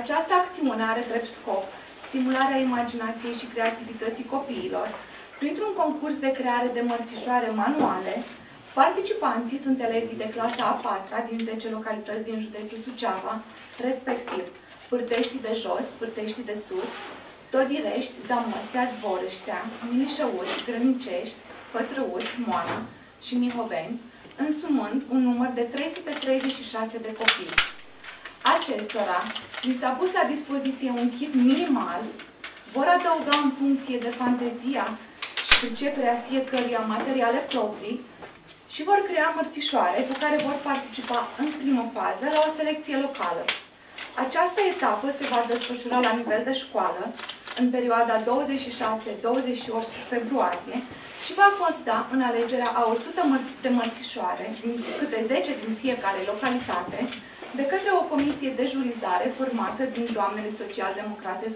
Această acțiune are drept scop stimularea imaginației și creativității copiilor printr-un concurs de creare de mărțișoare manuale. Participanții sunt elevii de clasa a 4 din 10 localități din județul Suceava, respectiv Pârtești de jos, Pârtești de sus, Todirești, Zamăstea, Zvorăștea, Milișăuri, Grănicești, Pătrăuți, Moana și Mihoveni, însumând un număr de 336 de copii. Acestora li s-a pus la dispoziție un kit minimal, vor adăuga în funcție de fantezia și priceperea fiecăruia materiale proprii și vor crea mărțișoare cu care vor participa în primă fază la o selecție locală. Această etapă se va desfășura la nivel de școală, în perioada 26-28 februarie și va consta în alegerea a 100 de mărțișoare, din câte 10 din fiecare localitate, de către o comisie de jurizare formată din doamnele social-democrate